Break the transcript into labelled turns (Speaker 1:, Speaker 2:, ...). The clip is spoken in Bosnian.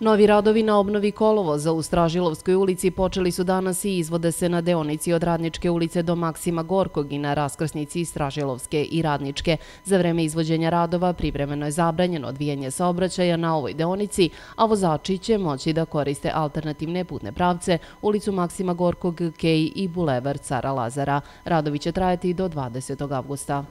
Speaker 1: Novi radovi na obnovi kolovoza u Stražilovskoj ulici počeli su danas i izvode se na deonici od Radničke ulice do Maksima Gorkog i na raskrsnici Stražilovske i Radničke. Za vreme izvođenja radova privremeno je zabranjeno odvijanje saobraćaja na ovoj deonici, a vozači će moći da koriste alternativne putne pravce ulicu Maksima Gorkog, Kej i Bulevar Cara Lazara. Radovi će trajati do 20. avgusta.